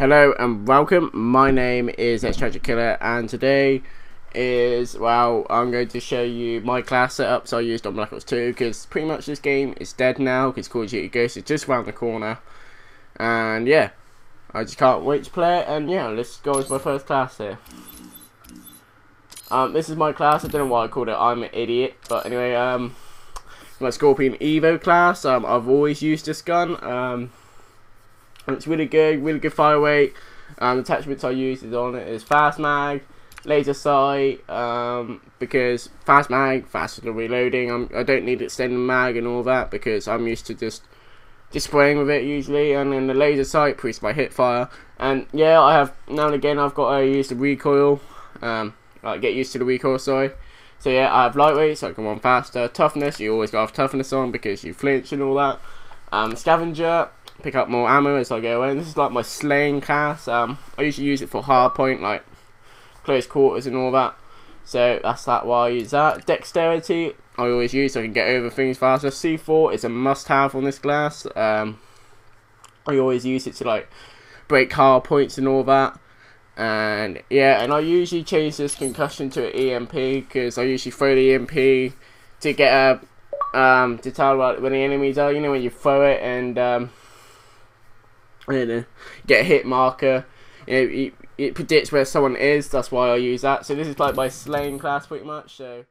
Hello and welcome. My name is Extraction Killer, and today is well, I'm going to show you my class setup. So I used on Black Ops 2 because pretty much this game is dead now because Call of Duty Ghosts is just around the corner, and yeah, I just can't wait to play it. And yeah, let's go with my first class here. Um, this is my class. I don't know why I called it. I'm an idiot, but anyway, um, my Skorpion Evo class. Um, I've always used this gun. Um it's really good, really good fire rate. Um, the attachments I use is on it is fast mag, laser sight, um, because fast mag, faster the reloading. I'm, I don't need extended mag and all that because I'm used to just just spraying with it usually. And then the laser sight increases my hip fire. And yeah, I have now and again I've got to use the recoil. Um, get used to the recoil. Sorry. So yeah, I have lightweight, so I can run faster. Toughness, you always got to have toughness on because you flinch and all that. Um, scavenger, pick up more ammo as I go in. This is like my slaying class. Um, I usually use it for hard point, like close quarters and all that. So that's that why I use that. Dexterity, I always use so I can get over things faster. C4 is a must-have on this class. Um, I always use it to like break hard points and all that. And yeah, and I usually change this concussion to an EMP because I usually throw the EMP to get a um, to tell what when the enemies are. You know when you throw it and um, you know, get a hit marker. You know, it, it predicts where someone is. That's why I use that. So this is like my slaying class, pretty much. So.